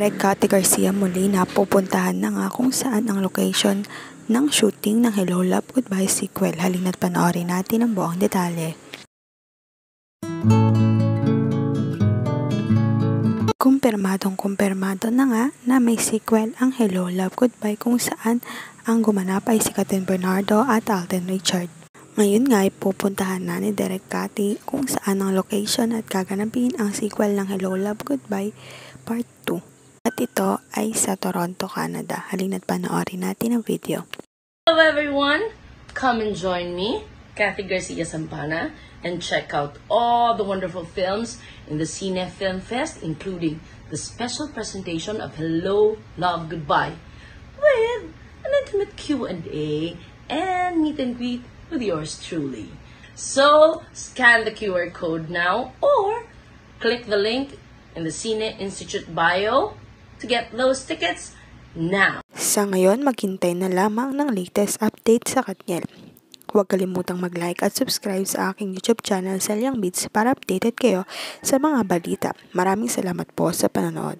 Recate Garcia muli na pupuntahan na nga kung saan ang location ng shooting ng Hello Love Goodbye sequel. Halina't panoorin natin ang buong detalye. Kumpirmadong kumpirmado na nga na may sequel ang Hello Love Goodbye kung saan ang gumanap ay si Catherine Bernardo at Alden Richard. Ngayon nga ay pupuntahan na ni Derek Cathy kung saan ang location at gaganapin ang sequel ng Hello Love Goodbye Part 2. At ito ay sa Toronto, Canada. Halina't panoorin natin ang video. Hello everyone! Come and join me, Kathy Garcia Sampana, and check out all the wonderful films in the Cine Film Fest, including the special presentation of Hello, Love, Goodbye, with an intimate Q&A and meet and greet with yours truly. So, scan the QR code now or click the link in the Cine Institute bio to get those tickets now. Sa ngayon, maghintay na lamang ng latest update sa Katniel. Huwag kalimutang mag-like at subscribe sa aking YouTube channel Selyang Beats para updated kayo sa mga balita. Maraming salamat po sa panonood.